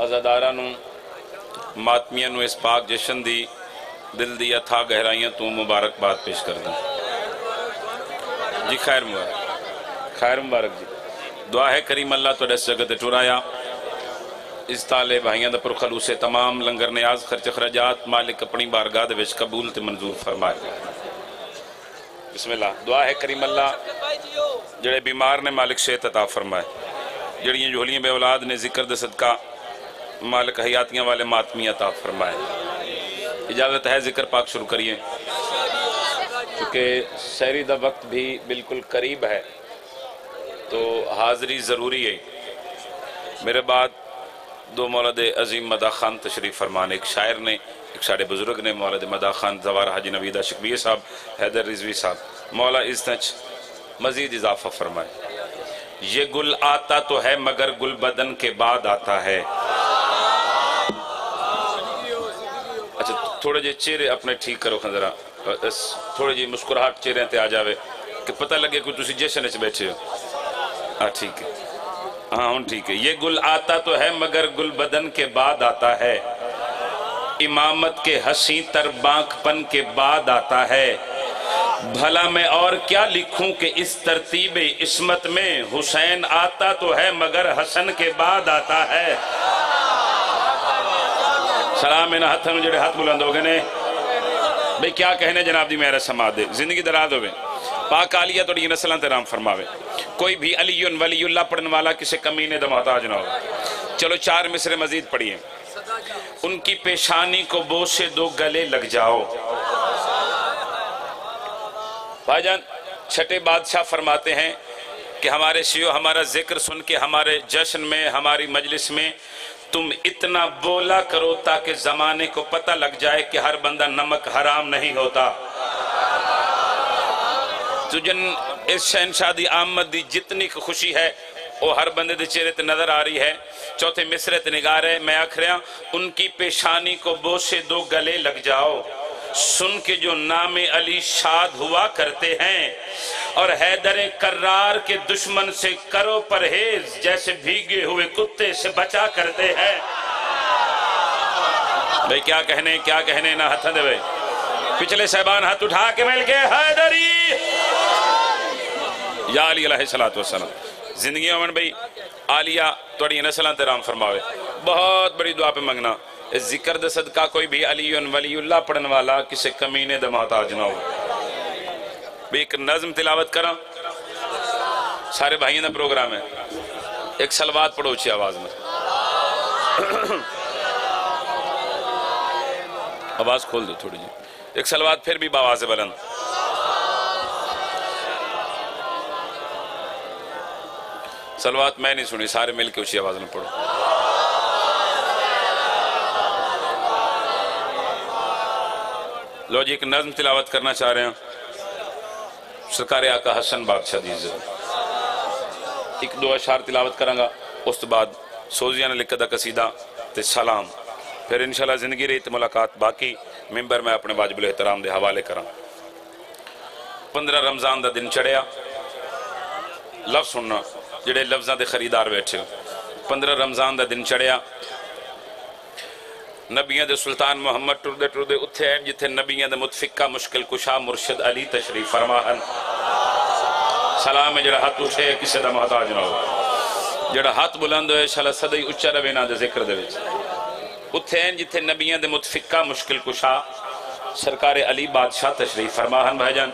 ازادارہ نو ماتمیہ نو اس پاک جشن دی دل دیا تھا گہرائیاں تو مبارک بات پیش کر دیں جی خیر مبارک خیر مبارک جی دعا ہے کریم اللہ تو اس جگہ تے ٹرایا اس تالے بھائیاں دا پرخلوص تمام لنگر نیاز خرچ خرجات مالک اپنی بارگاہ دے وچ قبول تے منظور فرمائے بسم اللہ دعا ہے کریم اللہ جڑے بیمار نے مالک صحت عطا فرمائے جڑیاں جھولیاں بے اولاد نے ذکر دے صدقہ مالک حیاتیاں والے ماتمی عطا فرمائے۔ اجازت ہے ذکر پاک شروع کریے۔ کیونکہ سہری دا وقت بھی بالکل قریب ہے، تو حاضری ضروری ہے۔ میرے بعد دو مولد عظیم مدہ خان تشریف فرمان ایک شاعر نے، ایک شاعر بزرگ نے مولد مدہ خان زوار حاجی نویدہ شکبیہ صاحب، حیدر رضوی صاحب، مولا ازنچ مزید اضافہ فرمائے۔ یہ گل آتا تو ہے مگر گل بدن کے بعد آتا ہے۔ تھوڑے جی چہرے اپنے ٹھیک کرو خندرہ ذرا۔ تھوڑے جی مسکراہٹ چہرے تے آ جاوے۔ کہ پتہ لگے کوئی تسی جشن وچ بیٹھے ہو۔ ہاں ٹھیک ہے۔ ہاں ہن ٹھیک ہے۔ یہ گل آتا تو ہے، مگر گل بدن کے بعد آتا ہے۔ امامت کے حسین تر بانک پن کے بعد آتا ہے۔ بھلا میں اور کیا لکھوں کہ اس ترتیب عصمت میں حسین آتا تو ہے، مگر حسن کے بعد آتا ہے۔ سلام میں ان ہاتھوں جڑے ہاتھ بلند ہو گئے نے۔ بھئی کیا کہنے جناب دی میرے سماعت دے؟ زندگی دراز ہوئے پاک آلیہ تو نسلاں تے ترام فرماوے۔ کوئی بھی علی ولی اللہ پڑھن والا کسی کمینے دا محتاج نہ ہو چلو چار مصرے مزید پڑھیے۔ ان کی پیشانی کو بو سے دو گلے لگ جاؤ۔ بھائی جان، چھٹے بادشاہ فرماتے ہیں کہ ہمارے شیو ہمارا ذکر سن کے ہمارے جشن میں، ہماری مجلس میں تم اتنا بولا کرو تاکہ زمانے کو پتہ لگ جائے کہ ہر بندہ نمک حرام نہیں ہوتا۔ تجن اس شہنشاہ دی آمد دی جتنی خوشی ہے، وہ ہر بندے دے چہرے تے نظر آ رہی ہے۔ چوتھے مصرے تے نگارے میں آکھ رہا ان کی پیشانی کو بوسے دو گلے لگ جاؤ۔ سن کے جو نام علی شاد ہوا کرتے ہیں اور حیدر کرار کے دشمن سے کرو پرہیز، جیسے بھیگے ہوئے کتے سے بچا کرتے ہیں۔ بھئی کیا کہنے کیا کہنے نہ ہتھا دے بھئی پچھلے سہبان ہاتھ اٹھا کے مل کے حیدری۔ یا علی علیہ السلام زندگی امن بھئی آلیہ توڑی نسلان تیرام فرماوے۔ بہت بڑی دعا پہ منگنا۔ ذکر دے صدقہ کوئی بھی علی ولی اللہ پڑھن والا کسے کمینے دے محتاج نہ ہو۔ بھی ایک نظم تلاوت کرا سارے بھائیوں دا پروگرام ہے۔ ایک سلوات پڑھو اچھی آواز میں۔ آواز کھول دو تھوڑی جی۔ ایک سلوات پھر بھی باواز بلند۔ سلوات میں نہیں سنی، سارے مل کے اچھی آواز میں پڑھو۔ لو جی ایک نظم تلاوت کرنا چاہ رہے ہیں۔ سرکار آقا حسن بادشاہ جی دی ایک دو اشار تلاوت کریں گا، اس تو بعد سوزیاں نے لکھا دا قصیدہ تے سلام۔ پھر انشاءاللہ زندگی رہی تے ملاقات باقی۔ ممبر میں اپنے واجب احترام دے حوالے کراں پندرہ رمضان دا دن چڑھیا۔ لفظ سننا، جڑے لفظاں دے خریدار بیٹھے پندرہ رمضان دا دن چڑھیا۔ نبیاں دے سلطان محمد ٹردے ٹردے اتھے ہیں، جتھے نبیاں دے متفقہ مشکل کشا مرشد علی تشریف فرماہن سلام جڑا ہاتھ اٹھے کسی دا محتاج نہ ہو۔ جڑا ہاتھ بلند ہوئے شلہ صدی اچھا روینا نہ دے ذکر دے وچ۔ اتھے ہیں، جتھے نبیان دے متفقہ مشکل کشا سرکار علی بادشاہ تشریف فرماہن بھائی جان۔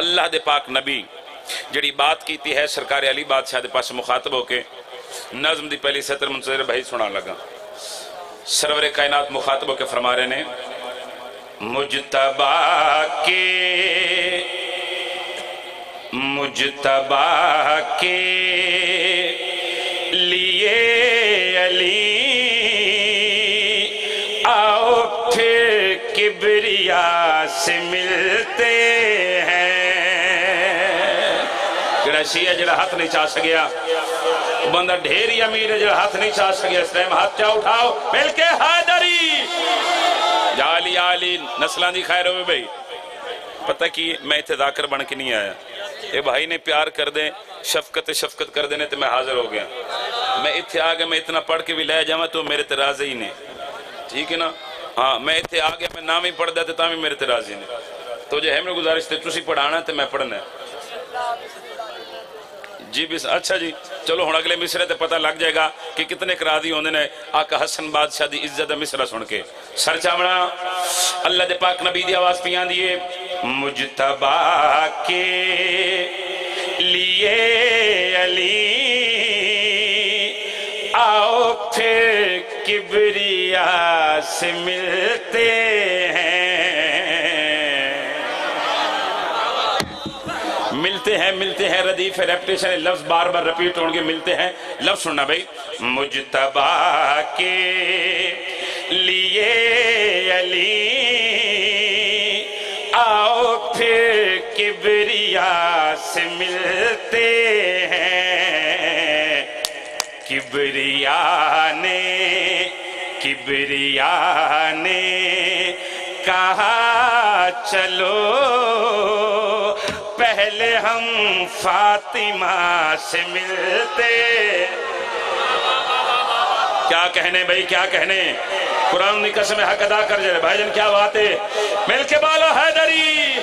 اللہ دے پاک نبی جڑی بات کیتی ہے، سرکار علی بادشاہ دے پاس مخاطب ہو کے، نظم دی پہلی سطر منصر بھائی سنا لگا۔ سرور کائنات مخاطبوں کے فرما رہے نے مجتبہ کے مجتبہ کے لیے علی، آؤ پھر کبریا سے ملتے ہیں۔ جڑا شیعہ جڑا ہاتھ نہیں چاہ سکیا۔ وہ بندہ ڈھیری امیر ہے جو ہاتھ نہیں چاہ سکے، اس ٹائم ہاتھ چاہ اٹھاؤ۔ مل کے حیدری۔ جالی آلی نسلان دی خیر ہوئے بھئی پتہ کی میں اتھے داکر بن کے نہیں آیا۔ اے بھائی نے پیار کر دیں، شفقت شفقت کر دینے تو میں حاضر ہو گیا۔ میں اتھے آگے میں اتنا پڑھ کے بھی لے جاما تو میرے ترازے ہی نہیں۔ ٹھیک ہے نا؟ ہاں میں اتھے آگے میں نام ہی پڑھ دیتے تو بھی میرے ترازے ہی نہیں۔ تو جو ہے میرے گزارش تھے اسی پڑھانا ہے تو میں پڑھنا ہے۔ جی بس اچھا جی۔ چلو، ہن اگلے مصرے تے پتہ لگ جائے گا کہ کتنے کرادی ہوندے نے آقا حسن بادشاہ دی عزت مصرہ سن کے۔ سر چاونا اللہ دے پاک نبی دی آواز پیان دیئے مجتبہ کے لیے علی، آؤ پھر کبریا سے ملتے۔ ملتے ہیں ملتے ہیں، ردیف ریپٹیشن لفظ بار بار رپیٹ ہونگے ملتے ہیں۔ لفظ سننا بھئی مجتبہ کے لیے علی۔ آؤ پھر کبریا سے ملتے ہیں۔ کبریا نے کبریا نے کہا، چلو۔ پہلے ہم فاطمہ سے ملتے۔ کیا کہنے بھائی، کیا کہنے؟ قرآن نے قسم حق ادا کر جائے۔ بھائی جن کیا بات ہے؟ مل کے بالو حیدری۔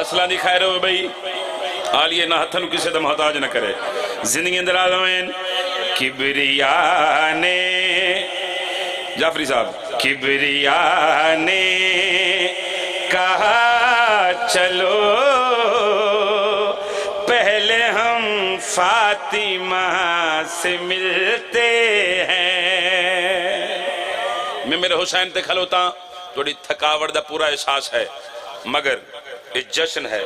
نسلہ دی خیر ہوئے بھائی۔ آلیے نہ ہتھن کسی دم محتاج نہ کرے۔ زندگی اندر آدمین کبریا نے جعفری صاحب کبریا نے کہا چلو۔ پہلے ہم فاطمہ سے ملتے ہیں۔ میں میرے حسین تے کھلوتا توڑی تھکاوڑ دا پورا احساس ہے، مگر یہ جشن ہے۔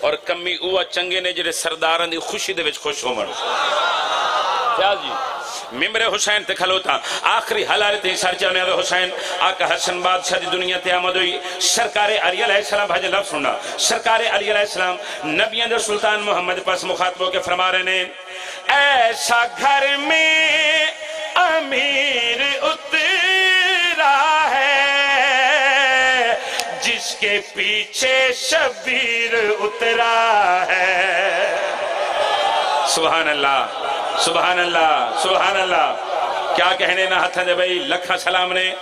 اور کمی اوہ چنگے نے جڑے سرداران دی خوشی دے وچ خوش ہو کیا جی؟ ممبر حسین تے کھلوتا، آخری حلالت سر چاہنے دے حسین، آقا حسن بادشاہ دی دنیا تے آمد ہوئی، سرکار علی علیہ السلام بھاجے لفظ سننا، سرکار علی علیہ السلام نبی اندر سلطان محمد پاس مخاطبوں کے فرما رہے نے ایسا گھر میں امیر اترا ہے، جس کے پیچھے شبیر اترا ہے۔ سبحان اللہ۔ سبحان اللہ سبحان اللہ کیا کہنے نہ ہتھا دے بھئی لکھا سلام نے۔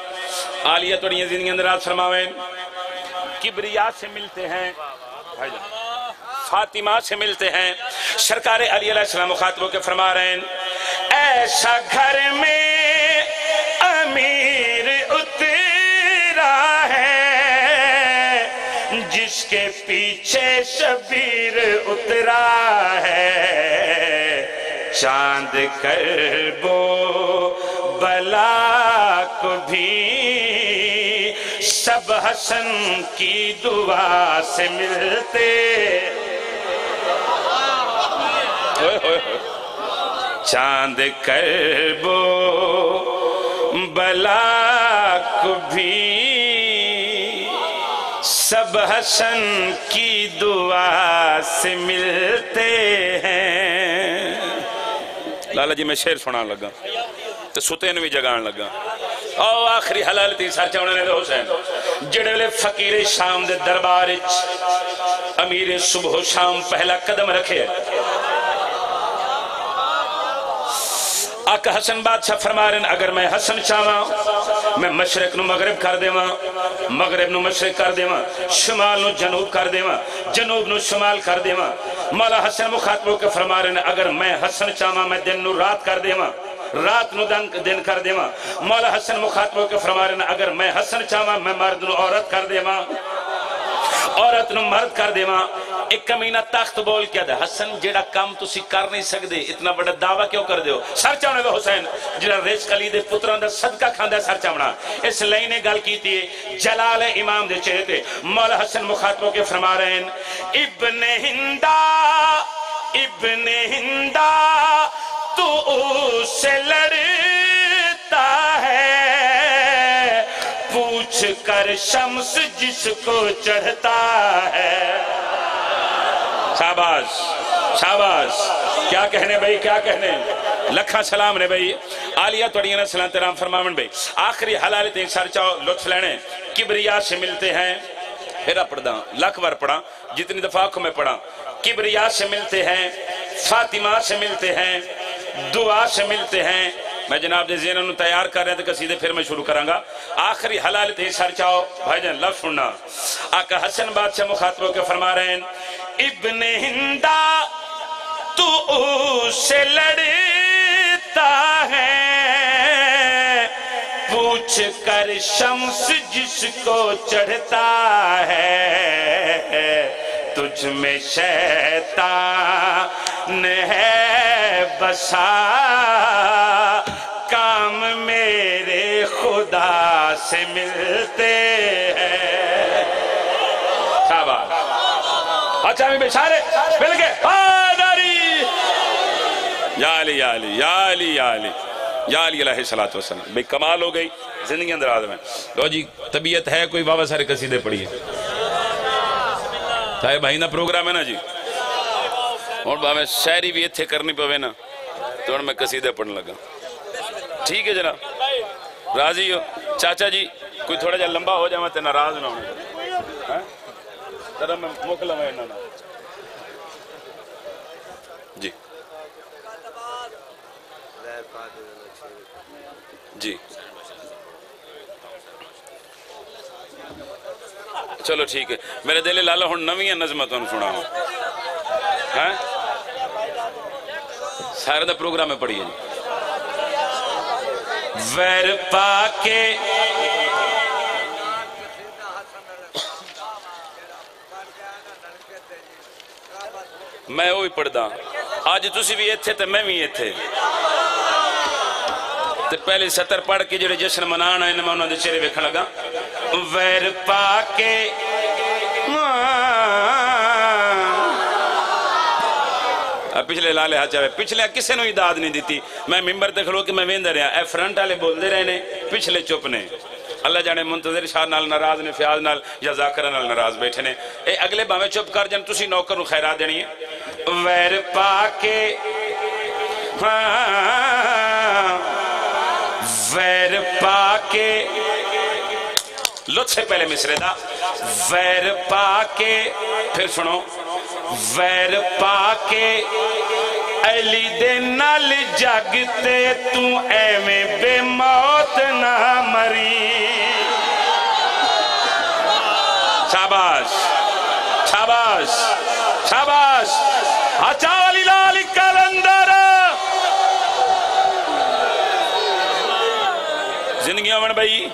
آلیت اور یہ زندگی اندرات فرماوین۔ کبریا سے ملتے ہیں۔ فاطمہ سے ملتے ہیں۔ سرکار علی علیہ السلام مخاطبوں کے فرما رہے ہیں ایسا گھر میں امیر اترا ہے۔ جس کے پیچھے شبیر اترا ہے۔ چاند کر بو بلا کو بھی سب حسن کی دعا سے ملتے۔ چاند کر بو بلا کو بھی سب حسن کی دعا سے ملتے ہیں۔ لالا جی میں شیر سنا لگا تو ستے بھی جگان لگا او آخری حلال حلالتی سر چاونے نے دے حسین جڑے لے فقیر شام دے دربار امیر صبح و شام پہلا قدم رکھے آقا حسن بادشاہ فرما رہے ہیں اگر میں حسن چاہواں میں مشرق نو مغرب کر دے ماں مغرب نو مشرق کر دے ماں شمال نو جنوب کر دے ماں جنوب نو شمال کر دے ماں مولا حسن مخاطبوں کے فرما رہے ہیں، اگر میں حسن چاہواں میں دن نو رات کر دے ماں رات نو دن کر دے ماں مولا حسن مخاطبوں کے فرما رہے ہیں، اگر میں حسن چاہواں میں مرد نو عورت کر دے ماں عورت نو مرد کر دے ماں ایک کمینہ تخت بول کیا دے۔ حسن، جیڑا کام تسی کر نہیں سکتے اتنا بڑا دعویٰ کیوں کر دیو سر چاونے دے حسین، جیڑا ریس کلی دے پتران دے صدقہ کھان دے سر چاونا۔ اس لئینے گل کی تھی جلال امام دے چہے تھے مولا حسن مخاطبوں کے فرما رہے ہیں، ابن ہندہ ابن ہندہ تو اس سے لڑتا ہے۔ پوچھ کر شمس جس کو چڑھتا ہے۔ شاباش شاباش کیا کہنے بھئی کیا کہنے؟ لکھا سلام نے بھئی آلیہ توڑینا سلام تیرام فرمامن بھئی آخری حلالت ایک سار چاہو لطف لینے۔ کبریا سے ملتے ہیں۔ پھر پڑھا لکھ بار پڑھا جتنی دفعہ کو میں پڑھا کبریا سے ملتے ہیں، فاطمہ سے ملتے ہیں، دعا سے ملتے ہیں۔ میں جناب دے ذہن انہوں تیار کر رہے ہیں، تو قصیدے پھر میں شروع کرانگا آخری حلال تھی سر چاہو، بھائی جان، لفظ سننا۔ آقا حسن بادشاہ مخاطبوں کے فرما رہے ہیں ابن ہندہ تو اسے لڑتا ہے۔ پوچھ کر شمس جس کو چڑھتا ہے، تجھ میں شیطان ہے بسا۔ کام میرے خدا سے ملتے اچھا بھی بشارے مل گئے۔ آداری۔ یا علی یا علی یا علی یا علی۔ یا علی علیہ السلام بھئی کمال ہو گئی زندگی اندر آدم ہے۔ لو جی طبیعت ہے، کوئی بابا سارے قصیدے پڑھیے صاحب، بھائی نا پروگرام ہے نا جی؟ اور بابا شہری بھی اتھے کرنی پوے نا۔ تو ان میں قصیدے پڑھنے لگا۔ ٹھیک ہے جناب۔ راضی ہو۔ چاچا جی کوئی تھوڑا جا لمبا ہو جائے میں تے ناراض نہ ہونے ہاں؟ میں میں جی۔ جی۔ چلو ٹھیک ہے۔ میرے دل لالا ہوں نویاں نظمت ہوں سنا ہوں ہاں؟ سارے دا پروگرام میں پڑھیے جی۔ ویر پاکے میں وہی پڑھدا۔ آج تسی بھی ایتھے تے میں بھی ایتھے۔ تے پہلے ستر پڑھ کے جڑے جشن منانا ہے میں انہوں نے چہرے ویکھن لگا۔ ویر پاکے پچھلے لالے ہاتھ چاہے پچھلے کسے نو داد نہیں دیتی میں ممبر تے کھلو کہ میں ویندہ رہا اے فرنٹ آلے بول دے رہے نے، پچھلے چپ نے۔ اللہ جانے منتظر شاہ نال ناراض نے، فیاض نال یا ذاکرہ نال ناراض بیٹھے نے۔ اے اگلے باویں چپ کر جن تسی نوکر نو خیرات دینی ہے۔ ویر پاکے۔ ویر پاکے۔ لطف سے پہلے مصرے دا۔ ویر پاکے۔ پھر سنو۔ ویر پاکے۔ علی دے نال جگتے تو اے بے موت نہ مری۔ شاباش۔ شاباش۔ شاباش۔ آچا لال کلندر زندگی آمن بھائی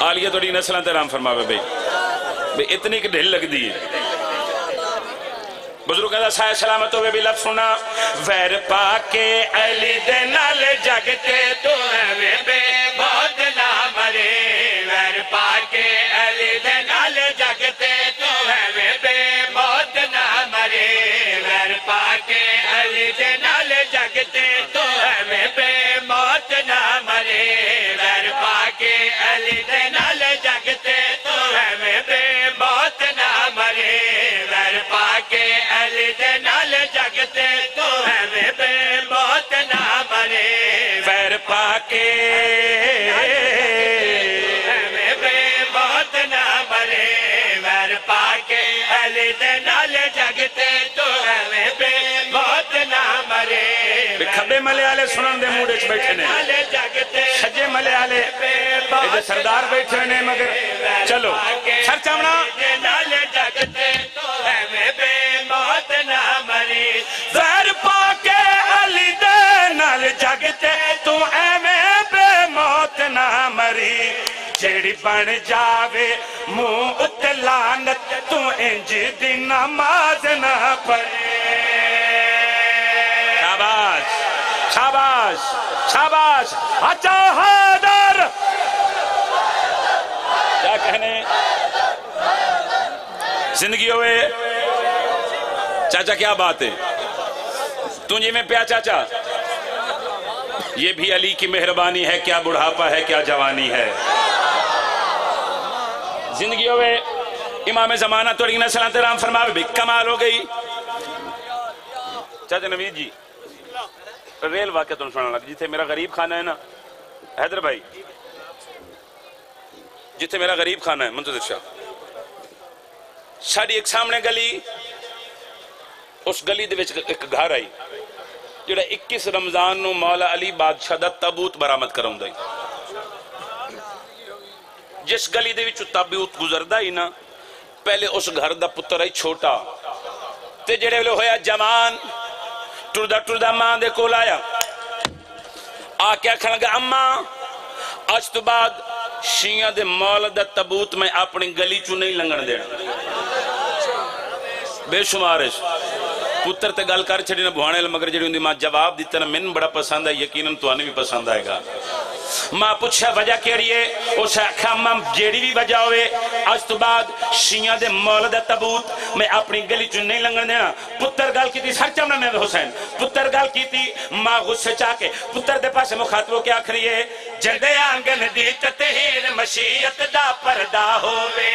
آلیہ توڑی نسلہ تیرام فرماوے بھائی بھائی اتنی کہ ڈھل لگ دی ہے بزرگ اللہ صلی سلامت ہوئے بھی لفظ سنا ویر پاکے علی دنال جگتے تو ہمیں دنال جگتے تو ہمیں بے موت نہ مرے ویر پاکے ہمیں بے موت نہ مرے ویر پاکے علی دنال جگتے تو ہمیں بے موت نہ مرے کھبے ملے آلے سنن دے موڑے چھ بیٹھے نے۔ سجے ملے آلے سردار بیٹھے نے مگر چلو۔ سر چامنا نہ زہر پاکے علی دے نال جگتے، تو ہمیں بے موت نہ مری۔ جیڑی بن جاوے مو اتلانت تو انج دی نماز نہ پڑے شاباش شاباش شاباش اچھا حیدر۔ کیا کہنے؟ زندگی ہوئے۔ چاچا کیا بات ہے؟ تجھے جی میں پیا چاچا، یہ بھی علی کی مہربانی ہے، کیا بڑھاپا ہے، کیا جوانی ہے۔ زندگی ہوئے امام زمانہ توڑی نسلان تیرام فرماوے بھی کمال ہو گئی۔ چاچا نوید جی ریل واقعہ تم سنانا لگا جیتے میرا غریب خانہ ہے نا۔ حیدر بھائی جیتے میرا غریب خانہ ہے، منتظر شاہ۔ ساڑی ایک سامنے گلی اس گلی دے وچ ایک گھر آئی جڑا 21 رمضان نو مولا علی بادشاہ دا تابوت برآمد کراوندا ہے جس گلی دے وچ تابوت گزردا ہی نا، پہلے اس گھر دا پتر ہے چھوٹا۔ تے جڑے ویلے ہویا، جوان، ٹردا ٹردا ماں دے کول آیا۔ آ کے آکھن لگا، اماں، اج تو بعد شیعہ دے مولا دا تابوت میں اپنی گلی چوں نہیں لنگن دینا۔ بے شمار ہے۔ ਪੁੱਤਰ ਤੇ ਗੱਲ ਕਰ ਛੜੀ ਨਾ ਭਵਾਣੇ ਮਗਰ ਜਿਹੜੀ ਹੁੰਦੀ, ਮਾਂ ਜਵਾਬ ਦਿੱਤਾ ਨਾ, ਮੈਨੂੰ ਬੜਾ ਪਸੰਦ ਹੈ ਯਕੀਨਨ ਤੁਹਾਨੂੰ ਵੀ ਪਸੰਦ ਆਏਗਾ। ماں پوچھا وجہ کے لیے اس آخا ماں جیڑی بھی وجہ ہوئے اج تو بعد شیعہ دے مولا دا تبوت میں اپنی گلی چ نہیں لنگن دینا پتر گل کیتی سر چمنا میں حسین پتر گل کیتی ماں غصے چا کے پتر دے پاسے مخاطب ہو کے آکھ ہے جدے آنگن دی تطہیر مشیت دا پردا ہوے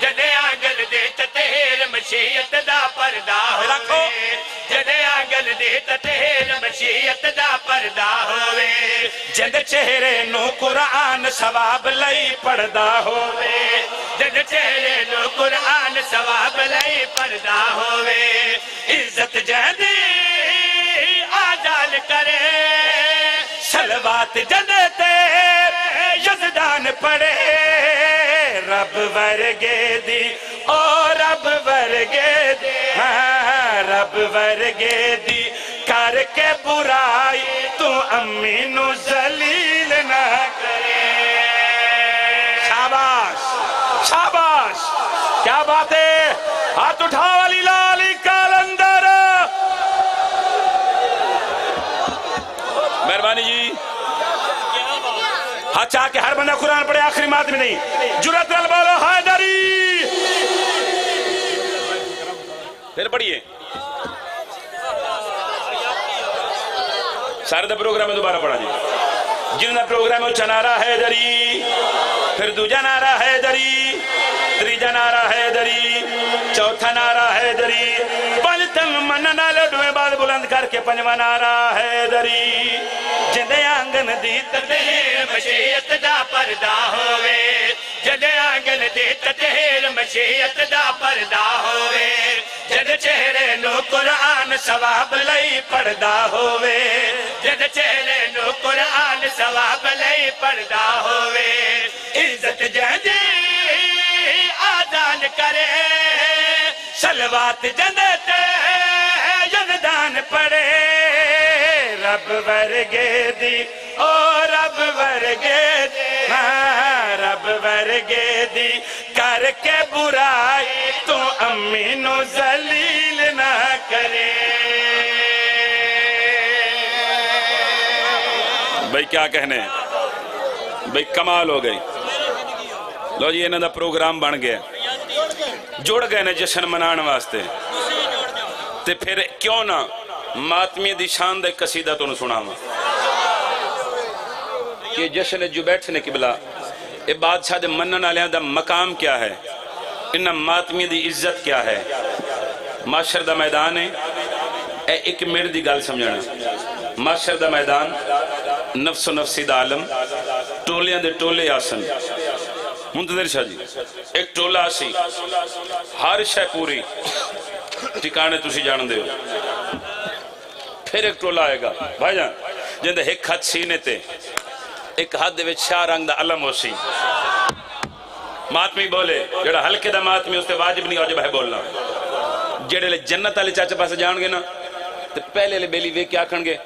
جدے آنگن دی تطہیر مشیت دا پردا ہوے جدے آنگن دی تطہیر مشیت دا پردہ ہوے جد چہرے ਚਿਹਰੇ ਨੂੰ ਕੁਰਾਨ ਸਵਾਬ ਲਈ ਪੜਦਾ ਹੋਵੇ ਜਦ ਚਿਹਰੇ ਨੂੰ ਕੁਰਾਨ ਸਵਾਬ ਲਈ ਪੜਦਾ ਹੋਵੇ ਇੱਜ਼ਤ ਜਹਦੀ ਆਜਾਨ ਕਰੇ ਸਲਵਾਤ ਜਦ ਤੇ ਯਜ਼ਦਾਨ ਪੜੇ ਰੱਬ ਵਰਗੇ ਦੀ ਓ ਰੱਬ ਵਰਗੇ ਦੀ ਹਾਂ ਰੱਬ ਵਰਗੇ ਦੀ کر کے برائی تو امین زلیل نہ کرے۔ شاباش شاباش، کیا بات ہے؟ ہاتھ اٹھاؤ علی لالی کالندر۔ مہربانی جی۔ ہاتھ چاہ کے ہر بندہ قرآن پڑے آخری مات میں نہیں۔ جرت رل بولو حیدری پھر پڑھیے۔ سارے دا پروگرام دوبارہ پڑھا جی۔ جن دا پروگرام اچھا نعرہ ہے دری پھر دوجا نعرہ ہے دری تریجا نعرہ ہے دری چوتھا نعرہ ہے دری پلتن مننا لڈوے بال بلند کر کے پنجواں نعرہ ہے دری جندے آنگن دی تقدیر مشیت دا پردہ ہوئے ਜਦ ਆਂਗਲ ਦੇ ਤਤਹਿਰ ਮਸ਼ੀਅਤ ਦਾ ਪਰਦਾ ਹੋਵੇ, ਜਦ ਚਿਹਰੇ ਨੂੰ ਕੁਰਾਨ ਸਵਾਬ ਲਈ ਪਰਦਾ ਹੋਵੇ, ਜਦ ਚਿਹਰੇ ਨੂੰ ਕੁਰਾਨ ਸਵਾਬ ਲਈ ਪਰਦਾ ਹੋਵੇ, ਇੱਜ਼ਤ ਜਦ ਆਦਾਨ ਕਰੇ, ਸਲਵਾਤ ਜਦ ਤੇ ਜਦ ਪੜੇ। رب ورگے دی، او رب ورگے دی رب ورگے دی، کر کے برائی تو امین و زلیل نہ کرے۔ بھئی کیا کہنے ہیں؟ بھئی کمال ہو گئی۔ لو جی انہوں دا پروگرام بن گیا۔ جوڑ گئے نا جشن منان واسطے۔ تے پھر کیوں نہ ماتمی دی شان دے قصیدہ تو سناواں۔ کہ جشن جو بیٹھنے نے بلا اے بادشاہ دے منن علیہ دا مقام کیا ہے؟ انہا ماتمی دی عزت کیا ہے؟ معاشر دا میدان ہے۔ اے ایک میر دی گل سمجھنا۔ معاشر دا میدان نفس و نفسی دا عالم، ٹولیاں دے ٹولے آسن۔ منتظر شاہ جی ایک ٹولہ آسی۔ ہر شے پوری، ٹھکانے تسی جان دیو پھر ایک ٹولا آئے گا۔ بھائی جان، جن ایک ہاتھ سینے تے، ایک ہاتھ دے شاہ رنگ دا علم ہو سی ماتمی بولے، جڑا ہلکے دا ماتمی، اس تے واجب نہیں، واجب ہے بولنا۔ جڑے لے جنت والے چاچا پاسے جان نا، تے پہلے لے بیلی وے کیا کھن گے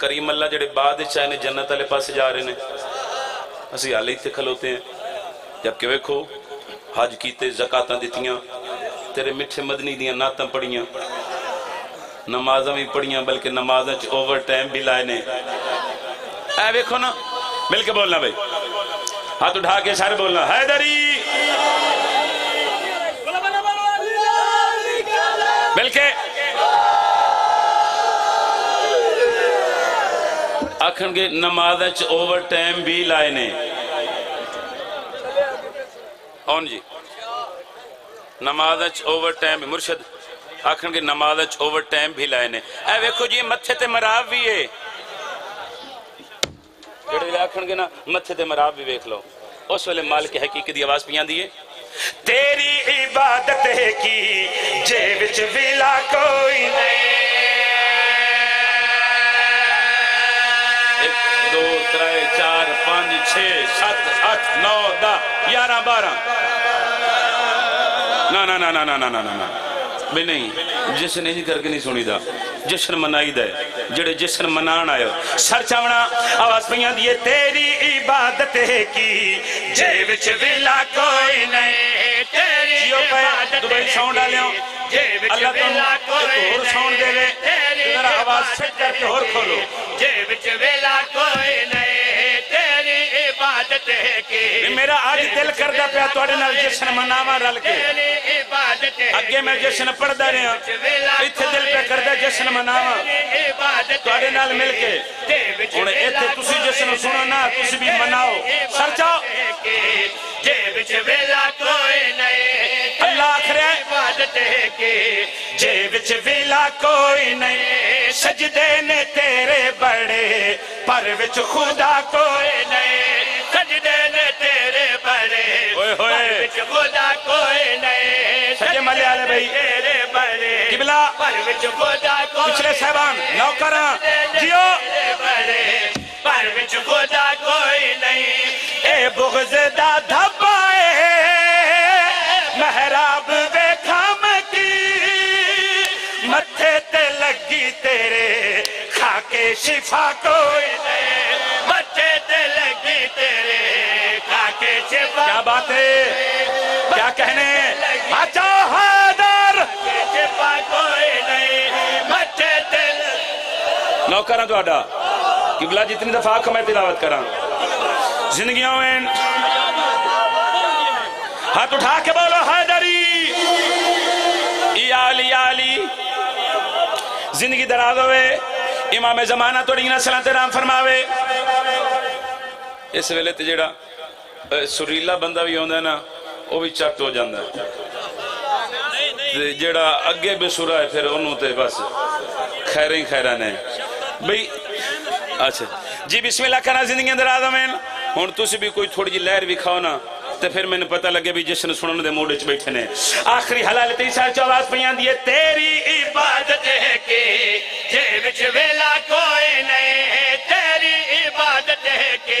کریم اللہ جڑے بعد چاہے نے، جنت والے پاسے جا رہے نے۔ اسی حالے تے کھلوتے ہیں۔ جبکہ ویکھو، حج کیتے زکاتاں دتیاں تیرے مٹھے مدنی دیاں ناتاں پڑیاں نمازہ بھی پڑھیاں، بلکہ نمازہ چھ اوور ٹائم بھی لائے نے۔ اے ویکھو نا، مل کے بولنا بھائی۔ ہاتھ اٹھا کے سارے بولنا۔ حیدری۔ مل کے۔ آکھن کے نماز چھ اوور ٹائم بھی لائے نے۔ آن جی۔ نماز چھ اوور ٹائم مرشد۔ آکھن کے نماز اوور ٹائم بھی لائنے۔ اے ویکھو جی متھے تے مراب بھی ہے۔ جڑے لے آکھن کے نا، متھے تے مراب بھی ویکھ لو۔ اس ویلے مالک حقیقت دی آواز پیان دیئے تیری عبادت ہے کی جے وچ کوئی نہیں۔ دو ترائے چار، پانچ، چھ، سات ات نو دا یارہ، بارہ۔ نا نا نا نا نا نا نا نا۔ بے نہیں جشن ہی کر کے نہیں سنی دا۔ جشن منائی دے جڑے جشن منان آئے سر چاونا آواز پیاں دیئے تیری عبادت ہے کی؟ جے وچ ویلا کوئی نہیں تیری عبادت کی؟ ساؤنڈ آلے ہوں اللہ تو ایک اور ساؤنڈ دے گئے ذرا آواز سٹ کر کے اور کھولو۔ جے وچ ویلا کوئی نہیں۔ عبادت ہے کی میرا آج دل کردہ پیا توڑے نال جشن مناوا رل کے تیری عبادت ہے اگے میں جشن پڑھ دا رہے ہیں اتھے دل پہ کردہ جشن مناوا عبادت توڑے نال مل کے انہیں ایتھے تسی جشن سنو نا تسی بھی مناؤ سر چاؤ جے وچ ویلا کوئی نہیں اللہ آخر ہے عبادت ہے کی جے وچ ویلا کوئی نہیں سجدے نے تیرے بڑے پر وچ خدا کوئی نہیں سجدے نے تیرے بڑے اوئے ہوئے۔ پر وچ خدا کوئی نہیں سجے ملے آلے بھائی۔ تیرے بڑے قبلہ۔ پر وچ خدا کوئی پچھلے نوکران جیو تیرے بڑے پر وچ خدا کوئی نہیں۔ اے بغض دا دھبائے محراب ویکھا مکی متھے تے لگی تیرے خاکے شفا کوئی نہیں۔ کیا بات ہے؟ کیا کہنے؟ آچا حیدر! چپا کوئی تو آڈا قبلہ جتنی دفعہ آکھا میں تلاوت کرا زندگیوں میں ہاتھ اٹھا کے بولو حیدری! ای آلی آلی، زندگی دراز ہوئے، امام زمانہ توڑی نہ صلاح تیرام فرماوے۔ اس ویلے تے جڑا ਸੁਰੀਲਾ ਬੰਦਾ ਵੀ ਆਉਂਦਾ ਨਾ، ਉਹ ਵੀ ਚੱਟ ਹੋ ਜਾਂਦਾ। ਤੇ ਜਿਹੜਾ ਅੱਗੇ ਬਸੁਰਾ ਹੈ، ਫਿਰ ਉਹਨੂੰ ਤੇ ਬਸ ਖੈਰਾਂ ਹੀ ਖੈਰਾਂ ਨੇ। ਬਈ، ਅੱਛਾ। ਜੀ ਬਿਸਮਿਲ੍ਲਾ ਕਰਨਾ ਜ਼ਿੰਦਗੀ ਅੰਦਰ ਆਜ਼ਮੈਨ ਹੁਣ ਤੁਸੀਂ ਵੀ ਕੋਈ ਥੋੜੀ ਜਿਹੀ ਲਹਿਰ ਵਿਖਾਓ ਨਾ تے پھر میں نے پتہ لگے بھی جشن سنن دے موڈے چ آخری حلال تی چواز پیان دیئے تیری عبادت ہے کہ جے وچ ویلا کوئی نہیں تیری عبادت ہے کہ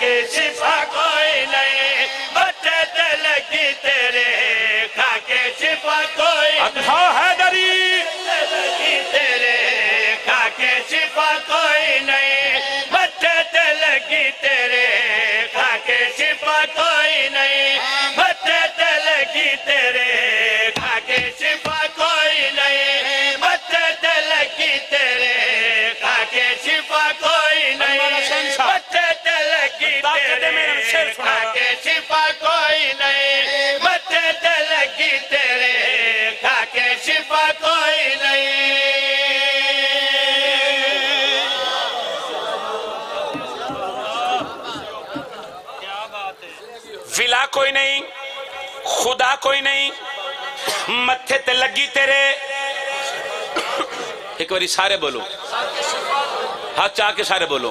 خاکے شفا کوئی نہیں بچے لگی تیرے کھاکے شفا کوئی اتھا حیدری۔ لگی تیرے کھاکے شفا کوئی نہیں۔ بچے لگی تیرے کھاکے شفا کوئی نہیں۔ بچے لگی تیرے تیرے کھاکے شفا کوئی نہیں۔ بچے تے لگی تیرے۔ کھاکے شفا کوئی نہیں۔ ولا کوئی نہیں خدا کوئی نہیں متھے تے لگی تیرے۔ ایک باری سارے بولو۔ ہاتھ چاہ کے سارے بولو۔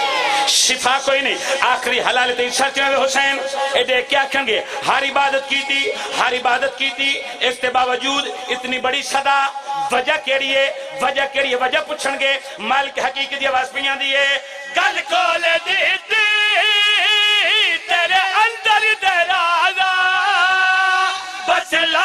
شفا کوئی نہیں. آخری حلال تیری سچ میں حسین. اے دے کیا کہیں گے ہر عبادت کی تھی، ہر عبادت کی تھی. اس کے باوجود اتنی بڑی صدا. وجہ کیڑی ہے؟ وجہ کیڑی ہے؟ وجہ پوچھن گے. مالک حقیقت دی آواز پیاں دی ہے. گل کھول دیتی تیرے اندر درازا بس لالچ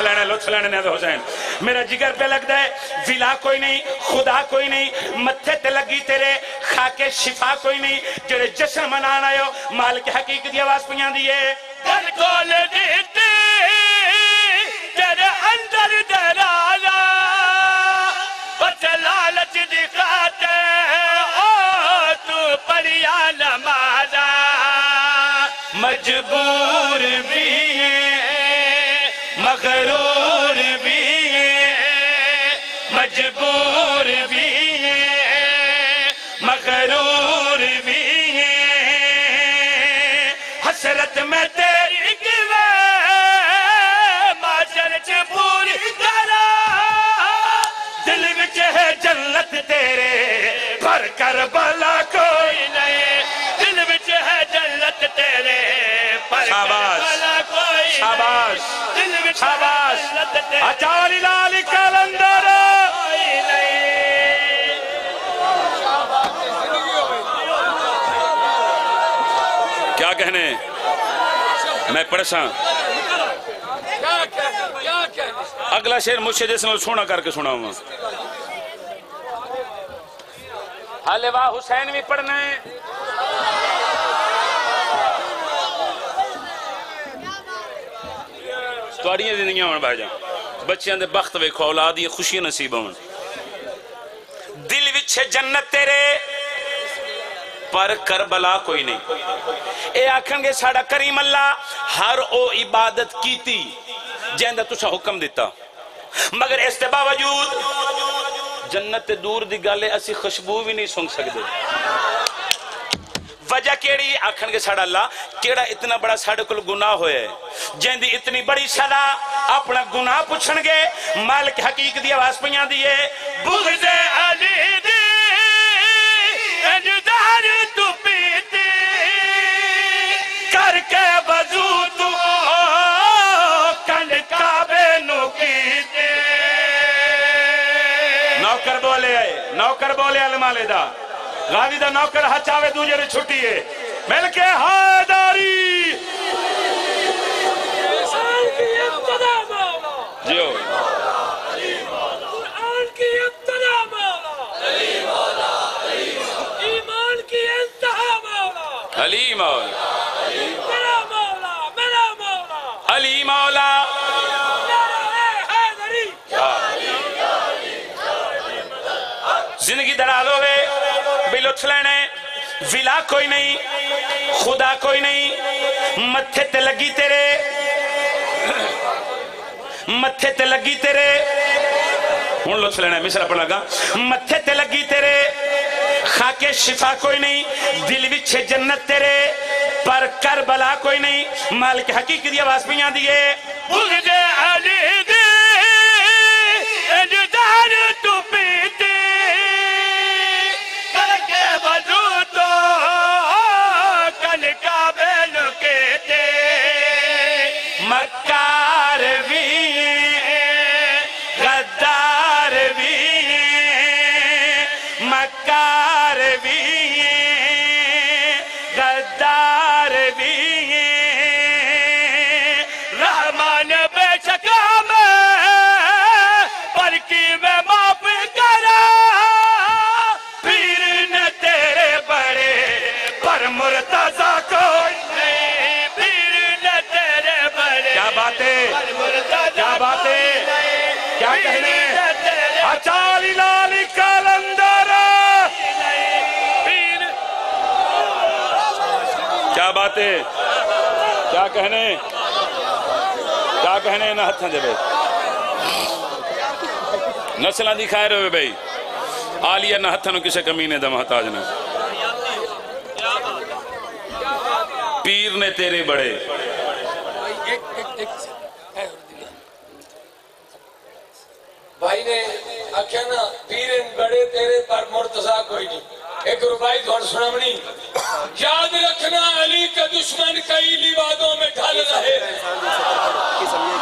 لطف لینے لطف لینے نیاز حسین میرا جگر پہ لگتا ہے ولا کوئی نہیں، خدا کوئی نہیں، متھے تے لگی تیرے، خاکے شفا کوئی نہیں، جڑے جشن منانا ہو مالک حقیقت دی آواز پیاں دیئے در کھول دیتے تیرے اندر درالا بچ دکھاتے او تو پڑیا نمازا۔ مجبور جنت تیرے پر کربلا کوئی نہیں۔ دل وچ ہے جنت تیرے پر کربلا کوئی نہیں۔ شاباش دل وچ ہے شاباش اچاری لال کلندر۔ کوئی نہیں۔ کیا کہنے؟ میں پریشان۔ اگلا شیر مجھ سے جیسے میں سونا کر کے سنا ہوں حالوہ حسین بھی پڑھنے توڑیاں زندگیاں ہونے بھائی جان۔ بچیاں دے بخت ویکھو، اولاد یہ خوشی نصیب ہون۔ دل وچ جنت تیرے، پر کربلا کوئی نہیں۔ اے آکھن گے ساڑا کریم اللہ، ہر او عبادت کیتی جہندہ تُسا حکم دیتا مگر اس تے باوجود جنت تے دور دی گالے اسی خوشبو بھی نہیں سنگ سکتے وجہ کیڑی آکھن گے ساڑا اللہ کیڑا اتنا بڑا ساڑے کل گناہ ہوئے ہے جہندی اتنی بڑی سزا اپنا گناہ پوچھن گے مالک حقیق دی آواز پیاں دیئے بغض علی دی اجدار تو پیتی دوجہ نے چھٹی ہے مل کے حیداری قرآن کی ابتدا مولا مولا ایمان کی انتہا مولا علی مولا میرا مولا علی مولا میرا اے حیدری زندگی دڑالو ہے بھی لطف لینے ولا کوئی نہیں، خدا کوئی نہیں، متھے تے لگی تیرے، متھے تے لگی تیرے۔ ہون لطف لینا ہے مصرہ پڑھ لگا۔ متھے تے لگی تیرے خاکے شفا کوئی نہیں، دل وچھے جنت تیرے، پر کربلا کوئی نہیں۔ مالک حقیقی دی آواز پیاں دیئے بغض علی کیا باتیں؟ کیا کہنے؟ کیا کہنے نہ ہتھاں دے بے نسلہ دکھائے رہے بھئی آلیہ نہ ہتھاں نو کسے کمینے دا محتاج نے پیر نے تیرے بڑے بھائی نے آکھیا نا پیرن بڑے تیرے پر مرتضی کوئی نہیں۔ ایک ربائی دھوڑ سنمنی یاد رکھنا، علی کا دشمن کئی لیوادوں میں ڈھل رہے۔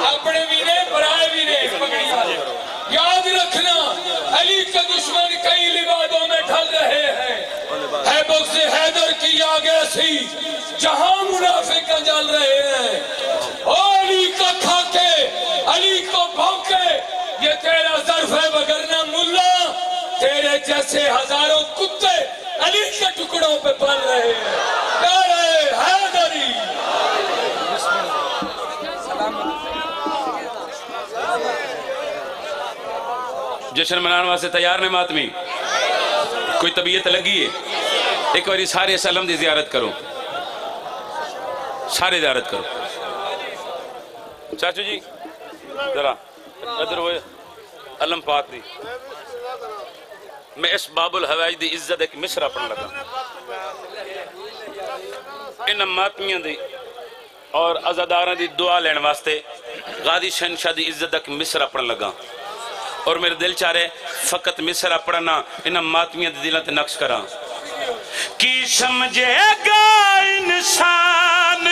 اپنے بھی نے برائے بھی نے پگڑی والے یاد رکھنا، علی کا دشمن کئی لیوادوں میں ڈھل رہے ہیں۔ ہے بغض حیدر کی آگ ایسی، جہاں منافق جل رہے ہیں۔ او علی کا کھا کے علی کو بھونکے، یہ تیرا صرف ہے بگرنا ملا تیرے جیسے ہزاروں کتے علی کے ٹکڑوں پہ پل رہے ہیں۔ نارے حیدری۔ جشن منانے سے تیار نے ماتمی۔ کوئی طبیعت لگی ہے؟ ایک باری سارے سلم دی زیارت کرو سارے زیارت کرو چاچو جی ذرا ادھر ہوئے۔ علم پاک دی۔ میں اس باب الحوائج دی عزت ایک مصر پڑھن لگا۔ ان اماتمیاں دی اور ازاداراں دی دعا لین واسطے غادی شنشاہ دی عزت ایک مصر پڑھن لگا۔ اور میرے دل چارے، فقط مصر پڑھنا ان اماتمیاں دی دلت نقش کرا کی سمجھے گا انسان؟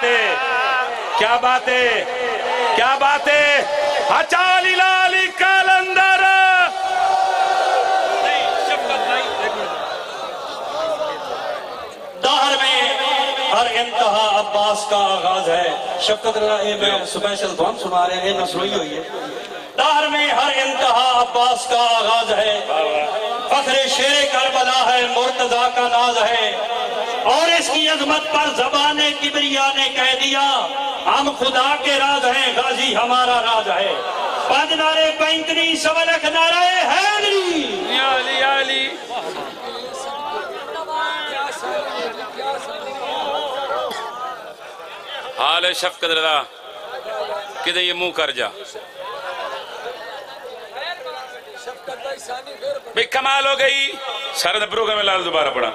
بات ہے کیا بات ہے کیا بات ہے ہچالی لالی کالندر دہر میں ہر انتہا عباس کا آغاز ہے۔ شکت اللہ اے میں سپیشل دھون سنا رہے ہیں نسروئی ہوئی ہے۔ دہر میں ہر انتہا عباس کا آغاز ہے۔ فخر شیر کربلا ہے، مرتضی کا ناز ہے۔ اور اس کی عظمت پر زبانِ کبریا نے کہہ دیا، ہم خدا کے راز ہیں، غازی ہمارا راز ہے۔ پد نعرے پینکنی سولک نعرہ حیدری علی علی۔ حال شفقت رضا کدھے یہ مو کر جا۔ بھئی کمال ہو گئی سارے دبرو کا میں لال دوبارہ پڑا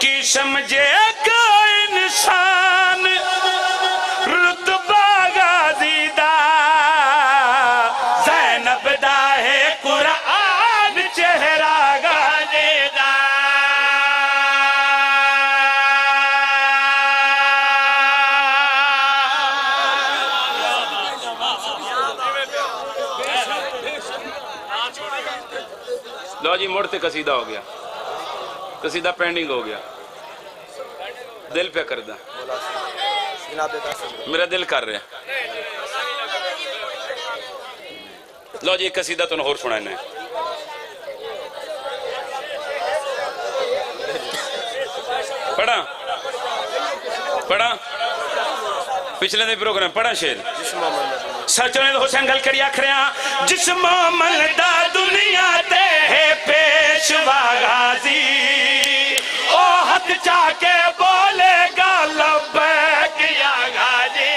کی سمجھے گا انسان رتبہ غازی دا زینب دا ہے قرآن چہرہ غازی دا لو جی مڑتے قصیدہ ہو گیا۔ قصیدہ پینڈنگ ہو گیا۔ دل پہ کر دا میرا دل کر رہے لو جی قصیدہ تو نہور سنائے نہیں پڑھا پڑھا پچھلے دن پروگرام پڑھا شیر۔ سچنے حسین گل کری آکھ ہاں۔ جس مومن دا دنیا پیشوا غازی۔ او ہتھ چاہ کے بولے گا لبیک یا غازی۔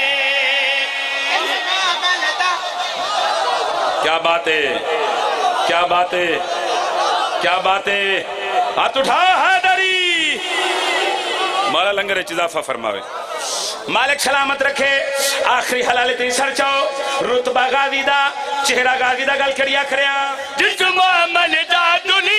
کیا بات ہے؟ کیا بات ہے؟ کیا بات ہے؟ ہاتھ اٹھا حیدری۔ مولا لنگر اضافہ فرماوے۔ مالک سلامت رکھے، آخری حلال تیسر چاو رتبہ غازی دا، چہرہ غازی دا گل کریا کریا جس محمد دا دنیا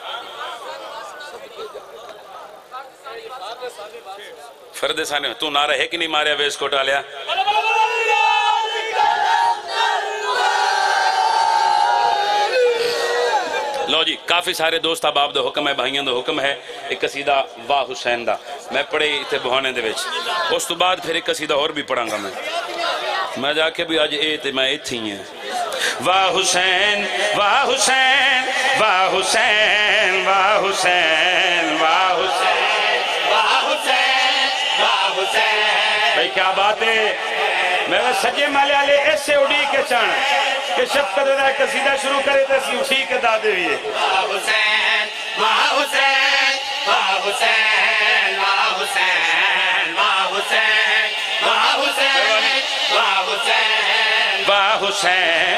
فرد سانے، تو نعرہ ہے کی نہیں مارے ویس کو ٹالیا لو جی کافی سارے دوست احباب دو حکم ہے بھائیان دو حکم ہے، ایک قصیدہ واہ حسین دا۔ میں پڑھے ایتھے بہانے دے ویچ اس تو بعد پھر ایک قصیدہ اور بھی پڑھاں گا میں۔ میں جا کے بھی آج ایت میں ایت ہی ہیں۔ واہ حسین واہ حسین واہ حسین واہ حسین، واہ بھئی کیا بات ہے؟ میرا سجے مالے آلے ایسے اڑی کے چاند کہ شب کا دیدہ ایک قصیدہ شروع کرے تھا اسی اٹھی کے دادے ہوئے حسین حسین حسین حسین حسین حسین حسین حسین۔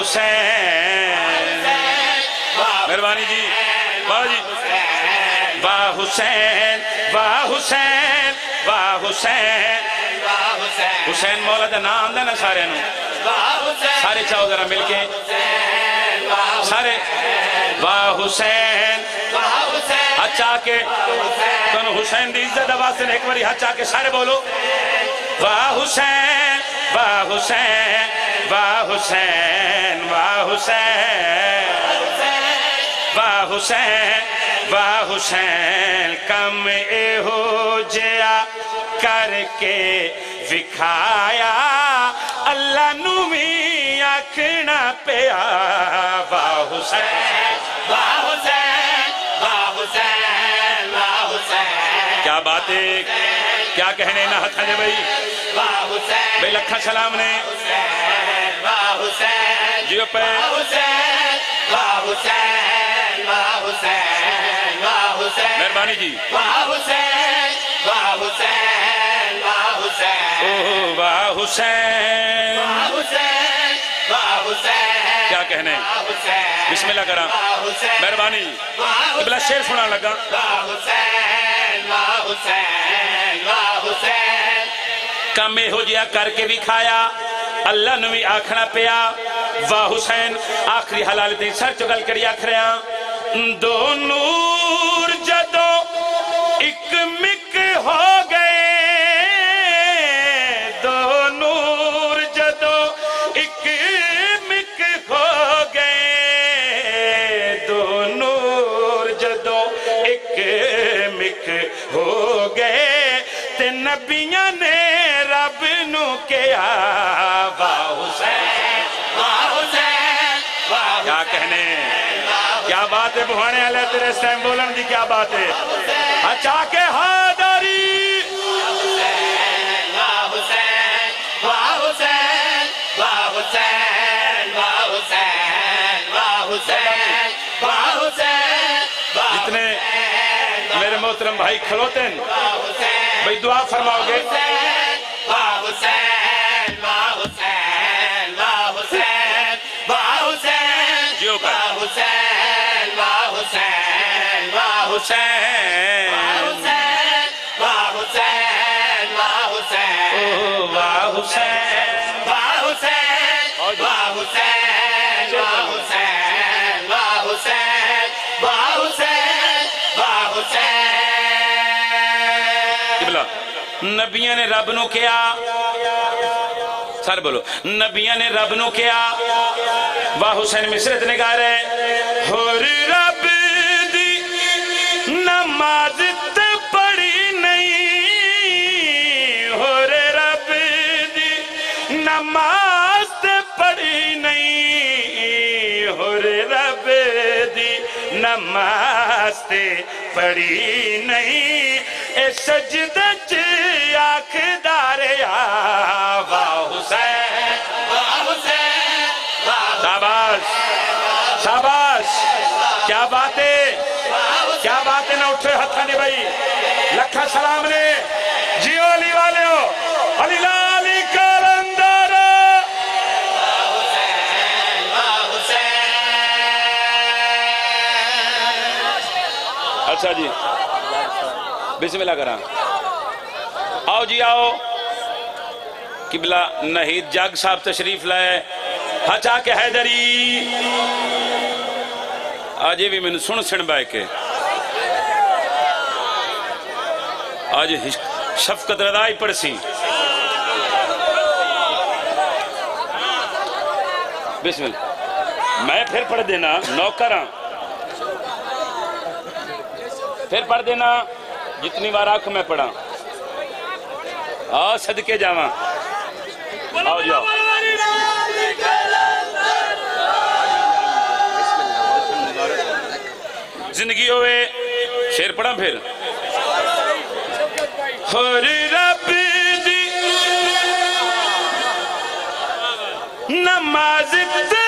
حسین۔ مہربانی جی۔ واہ جی۔ واہ حسین واہ حسین واہ حسین۔ حسین مولا دا نام دا نا سارے نو۔ سارے چاہو ذرا مل کے۔ سارے۔ واہ حسین۔ واہ ہچا کے۔ تنو حسین دی عزت آواز سے ایک باری ہچا کے سارے بولو۔ واہ حسین واہ حسین واہ حسین واہ حسین۔ واہ حسین واہ حسین کم اے ہو جیا کر کے وکھایا۔ اللہ نومی آکھنا پیا۔ واہ حسین واہ حسین واہ حسین واہ حسین۔ کیا باتیں کیا کہنے نہ ہتھا جے بھئی واہ حسین بھئی لکھا سلام نے۔ واہ حسین جیو پہ واہ حسین واہ حسین۔ مہربانی جی۔ واہ حسین واہ حسین واہ حسین۔ اوہ واہ حسین۔ واہ حسین واہ حسین۔ کیا کہنے؟ بسم اللہ حسین۔ مہربانی۔ قبلہ شیر سنا لگا۔ واہ حسین واہ حسین واہ حسین۔ کامے ہو جیا کر کے بھی کھایا۔ اللہ نوی آکھنا پیا۔ واہ حسین آخری حلال تے سر چگل کری آکھریاں دو نور جدو ایک مک ہو گئے۔ دو نور جدو ایک مک ہو گئے۔ دو نور جدو ایک مک ہو گئے۔ تے نبیاں نے رب نو کیا واہ حسین واہ حسین، واہ کیا کہنے؟ کیا بات ہے بہانے والے تیرے اس ٹائم بولن دی کیا بات ہے؟ ہچا کے حیدری واہ حسین واہ حسین واہ حسین واہ حسین واہ حسین واہ حسین جتنے میرے محترم بھائی کھلوتے ہیں بھئی دعا فرماؤ گے۔ واہ حسین واہ حسین واہ حسین واہ حسین جیو کر۔ واہ حسین حسین واہ حسین حسین واہ حسین واہ حسین اوہ واہ حسین واہ حسین واہ حسین واہ حسین واہ حسین واہ حسین واہ حسین قبلہ نبیوں نے رب نو کیا سر بولو نبیوں نے رب نو کیا واہ حسین مصرت رہے نماز تے پڑی نہیں۔ اے سجدہ چ آنکھ داریا واہ حسین واہ حسین۔ واہ شاباش شاباش، کیا باتیں؟ کیا باتیں نہ اٹھے ہتھا نے بھائی؟ لکھا سلام اچھا جی۔ بسم اللہ کرام۔ آؤ جی آؤ۔ قبلہ نہید جاگ صاحب تشریف لائے۔ ہچا کے حیدری۔ آج بھی میں نے سن سن بائے کے۔ آج شفقت ردائی پڑسی۔ بسم اللہ۔ میں پھر پڑھ دینا نوکر ہاں پھر پڑھ دینا، جتنی بار آنکھ میں پڑھا آؤ صدقے جاواں۔ آؤ جاؤ۔ زندگی ہوئے، شیر پڑھا پھر۔ ہر رب دی نماز تے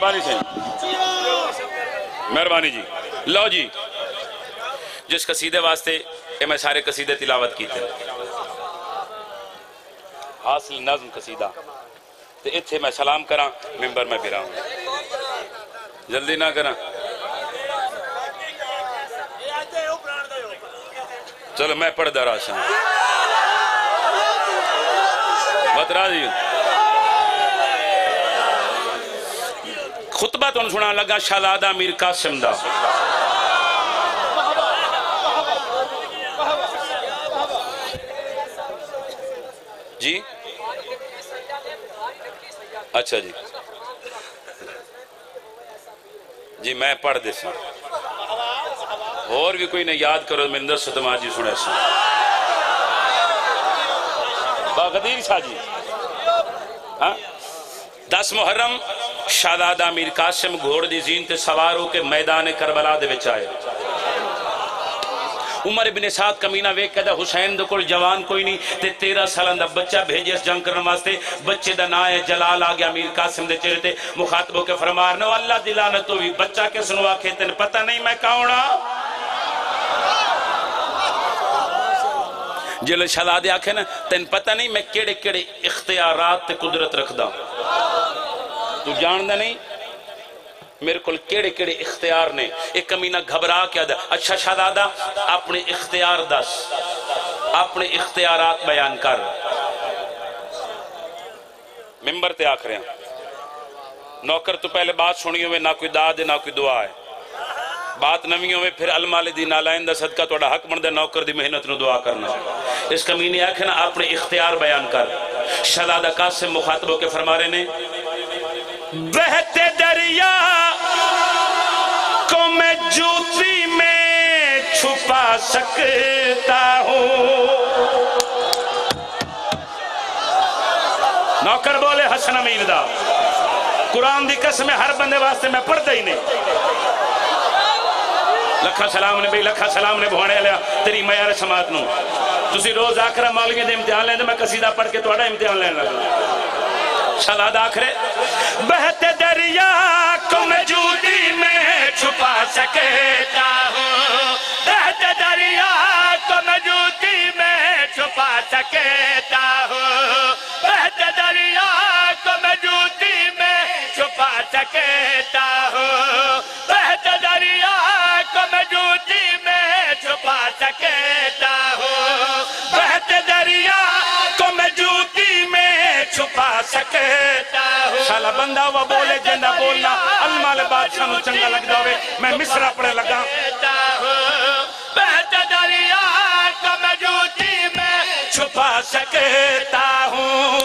مہربانی سے۔ مہربانی جی۔ لو جی۔ جس قصیدے واسطے اے میں سارے قصیدے تلاوت کیتے حاصل نظم قصیدہ۔ تے اتھے میں سلام کراں، ممبر میں بھی رہوں جلدی نہ کراں۔ چلو میں پڑھ دا راشا بترا جی خطبہ تو سنا لگا شہزادہ میر قاسم دا۔ جی؟ اچھا جی۔ جی میں پڑھ دے سا اور بھی کوئی نہ یاد کرو مندر ستما جی سنے سا باغدیر شاہ جی۔ ہاں؟ دس محرم شہزادہ میر قاسم گھوڑ دی زین تے سوار ہو کے میدان کربلا دے وچ آئے۔ عمر ابن سعد کمینہ ویک کہتا حسین دو کل جوان کوئی نہیں تے تیرہ سالان دا بچہ بھیجے اس جنگ کرنے واسطے۔ بچے دا نا ہے جلال آگیا میر قاسم دے چہرے تے مخاطبوں کے فرمار نو اللہ دلانت ہوئی بچہ کے سنوا کے تن پتہ نہیں میں کاؤنا ہاں؟ جلو شہزادے آکھے نا تن پتہ نہیں میں کیڑے کیڑے اختیارات تے قدرت رکھ دا تو جان دا نہیں۔ میرے کل کیڑے کیڑے اختیار نے۔ ایک کمینہ گھبرا کیا دا اچھا, اچھا شہزادہ اپنے اختیار دس۔ اپنے اختیارات بیان کر۔ ممبر تے آکھ رہے ہیں۔ نوکر تو پہلے بات سنیوں میں نہ کوئی داد ہے نہ کوئی دعا ہے۔ بات نویوں میں پھر المال دی نالائندہ صدقہ توڑا حق مندہ نوکر دی محنت نو دعا کرنا۔ اس کمینی آکھ نا، اپنے اختیار بیان کر۔ شہزادہ قاسم مخاطبوں کے فرما رہے نے بہتے دریا کو میں جوتی میں چھپا سکتا ہوں۔ نوکر بولے حسن امیر دا۔ قرآن دی قسم ہر بندے واسطے میں پڑھتا ہی نہیں۔ لکھا سلام نے بھی لکھا سلام نے بھونے لیا تیری میار سماعت نو۔ تسی روز آکرہ مالگی دے امتحان لیں دے، میں قصیدہ پڑھ کے توڑا امتحان لیں لگا شہزاد آخرے۔ بہتے دریا کو میں جودی میں چھپا سکتا ہوں۔ بہتے دریا کو میں میں چھپا سکتا ہوں۔ بہتے دریا کو میں میں چھپا سکتا ہوں۔ بہتے دریا کو میں میں چھپا سکتا سکتا ہوں شالا بندہ وہ بولے جنہ بولنا۔ المال بادشاہ نو چنگا لگ جاوے میں مصرہ پڑے لگا۔ بہتے دریا کو میں جوتی میں چھپا سکتا ہوں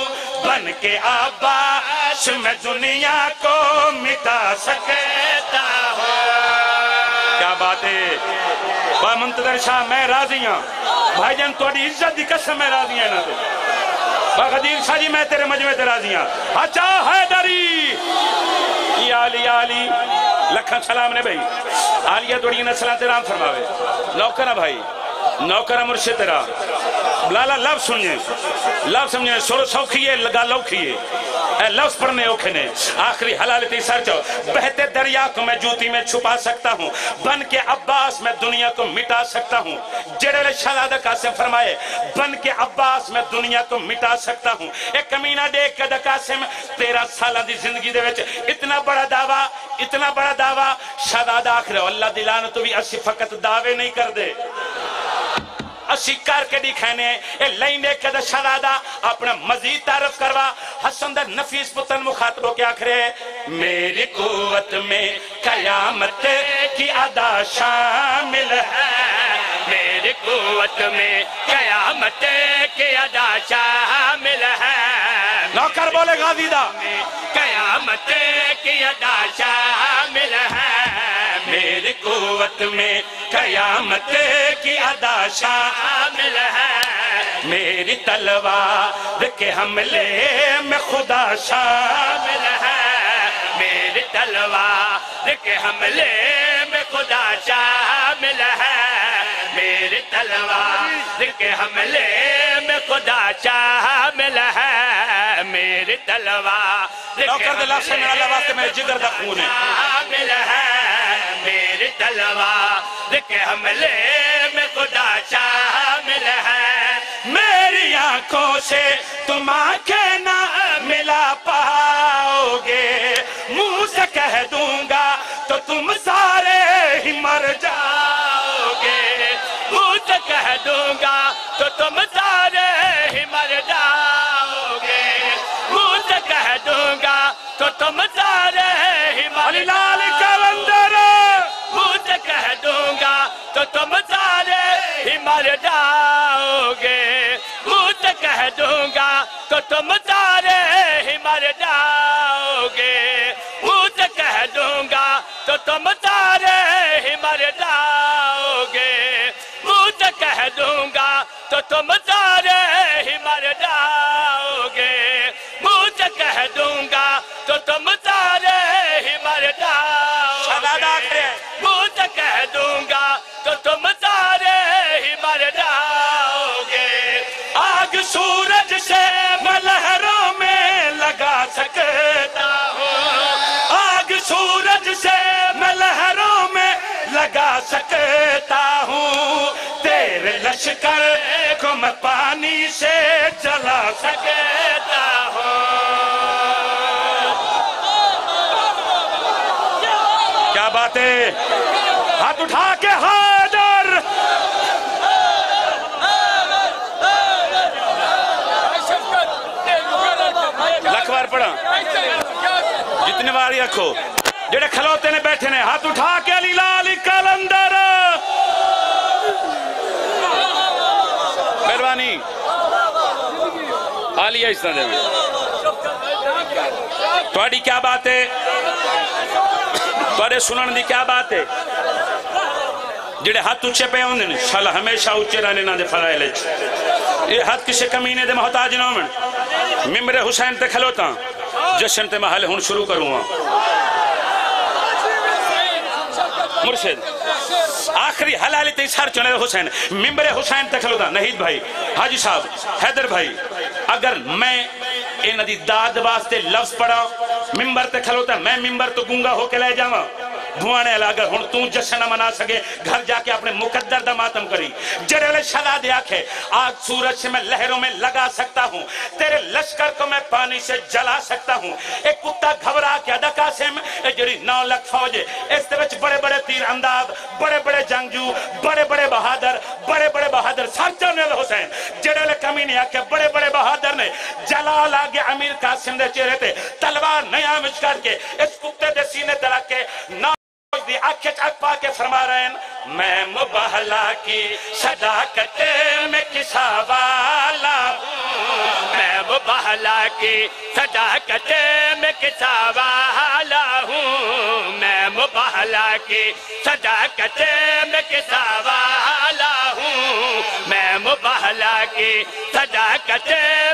بن کے آباش میں دنیا کو مٹا سکتا ہوں کیا بات ہے؟ با منتظر شاہ میں راضی ہوں بھائی جان توڑی عزت دی قسم میں راضی ہیں نا تو با شاہ جی میں تیرے مجمع تے اچھا حیدری۔ یا آلی یا علی لکھن سلام نے بھائی۔ آلیہ توڑی نسلان تیرام فرماوے۔ نوکرہ ہاں بھائی۔ نوکرہ ہاں مرشد تیرا۔ لالا لب سنجھیں لب سمجھیں سر سوکھیے، لگا لوکھیے۔ اے لفظ پڑھنے اوکھے نے۔ آخری حلالتی سر جو بہتے دریا کو میں جوتی میں چھپا سکتا ہوں۔ بن کے عباس میں دنیا کو مٹا سکتا ہوں۔ جڑے شہزادہ قاسم فرمائے، بن کے عباس میں دنیا کو مٹا سکتا ہوں۔ ایک کمینہ دیکھ کے قاسم، تیرہ سالہ دی زندگی دے وچ اتنا بڑا دعویٰ، اتنا بڑا دعویٰ۔ شہزادہ آخر اللہ دلانہ تو بھی اسی فقط دعوے نہیں کر دے۔ اسی کر کے دکھانے اے لینے کے دا شہزادہ اپنا مزید تعرف کروا۔ حسن دا نفیس پتن مخاطبوں کے آخرے میری قوت میں قیامت کی ادا شامل ہے۔ میری قوت میں قیامت کی ادا شامل ہے۔ نوکر بولے غازی دا۔ قیامت کی ادا شامل ہے۔ میری قوت میں قیامت کی ادا شامل ہے۔ میری تلوار کے حملے میں خدا شامل ہے۔ میری تلوار کے حملے میں خدا شامل ہے۔ میری تلوار کے حملے میں خدا شامل ہے۔ میری تلوار سے میرا اللہ واسطے میرے جگر دا خون ہے۔ تلوار کے حملے میں خدا شامل ہے۔ میری آنکھوں سے تم آنکھیں نہ ملا پاؤ گے منہ سے کہہ دوں گا تو تم سارے ہی مر جاؤ گے منہ سے کہہ دوں گا تو تم سارے ہی مر جاؤ گے منہ سے کہہ دوں گا تو تم سارے ہی مر علی لال کلندر منہ سے کہہ دوں گا تو تم سارے ہی مر جاؤ گے بھوت کہہ دوں گا تو تم سارے ہی مر جاؤ گے بھوت کہہ دوں گا تو تم سارے ہی مر جاؤ گے بھوت کہہ دوں گا تو تم سارے لشکر کو میں پانی سے جلا سکتا ہوں۔ کیا بات ہے؟ ہاتھ اٹھا کے حاضر لکھ بار پڑھا۔ جتنے بار رکھو۔ جڑے کھلوتے نے بیٹھے نے، ہاتھ اٹھا کے علی لال کلندر مہربانی آلیا اس طرح دے تھوڑی کیا بات ہے؟ تھوڑے سنن دی کیا بات ہے؟ جڑے ہاتھ اچھے پہ ہوندے نے، شالا ہمیشہ اچھے رہنے نہ دے فرائلے یہ ہاتھ کسے کمینے دے محتاج نہ ہومن ممبر حسین تے کھلوتا، جشن تے محل ہون شروع کروں ہاں۔ مرشد، آخری حلالی تے سر چنے حسین۔ ممبر حسین تے کھلوتا، نہید بھائی، حاجی صاحب، حیدر بھائی۔ اگر میں ان دی داد واسطے لفظ پڑھا ممبر تے کھلوتا، میں ممبر تو گونگا ہو کے لے جاواں۔ دھوانے اگر ہن توں جشن نہ منا سکے، گھر جا کے اپنے مقدر دا ماتم کری۔ جڑے شدا دے آکھے، آج سورج سے میں لہروں میں لگا سکتا ہوں، تیرے لشکر کو میں پانی سے جلا سکتا ہوں۔ ایک کتا گھبرا کے ادا قاسم اے جڑی نو لکھ فوج، اس دے وچ بڑے بڑے تیر انداز بڑے بڑے جنگجو، بڑے بڑے بہادر، بڑے بڑے بہادر سر جنرل حسین۔ جڑے لے کمی نہیں آکھے، بڑے بڑے بہادر نے، جلال آگے امیر قاسم دے چہرے تے تلوار نیا مچ کر کے، اس کتے دے سینے تے کے، نو دی آنکھیں چاک پا کے فرما رہے ہیں، میں مبہلا کی صداقت میں کسا والا ہوں؟ میں وہ بہلا کی صداقت میں کسا والا ہوں؟ میں وہ بہلا کی صداقت میں کسا والا ہوں؟ میں وہ بہلا کی صداقت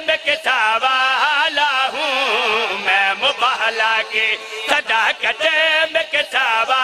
میں کسا والا ہوں؟ میں وہ بہلا کی صداقت میں کسا والا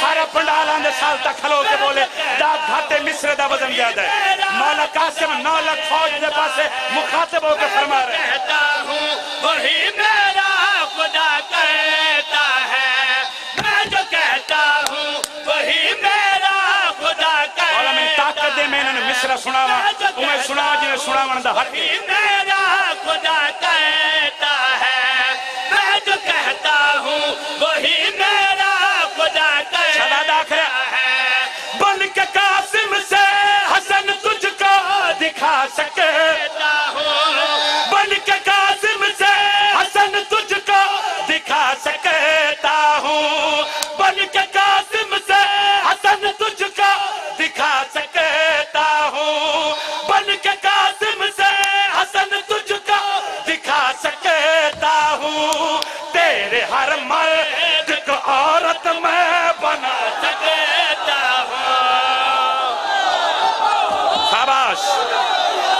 سارا پنڈال آندے سال تک کھلو کے بولے دا گھاٹے مصر دا وزن زیادہ ہے۔ مولا قاسم نو لکھ فوج دے پاسے مخاطب ہو کے فرما رہے ہیں۔ کہتا ہوں وہی میرا خدا کہتا ہے۔ میں جو کہتا ہوں وہی میرا خدا کہتا ہے۔ مولا میں طاقت دے میں انہوں نے مصرہ سنا وا انہیں سنا جنہیں سنا وا دا حق۔ وہی میرا خدا کہتا ہے۔ میں جو کہتا ہوں وہی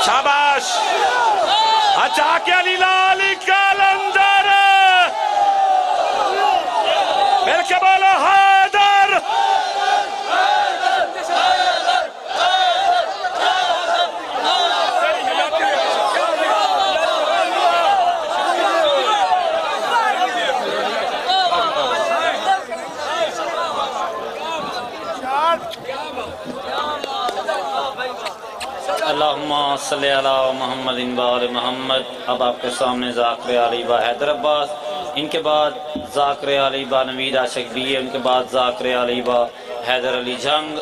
شاباش! اچھا کے علی لالی کالندر مل کے بولو ہاں! اللہم صلی اللہ محمد انبار محمد۔ اب آپ کے سامنے ذاکر علی با حیدر عباس، ان کے بعد ذاکر علی با نوید عاشق بھی ان کے بعد ذاکر علی با حیدر علی جنگ۔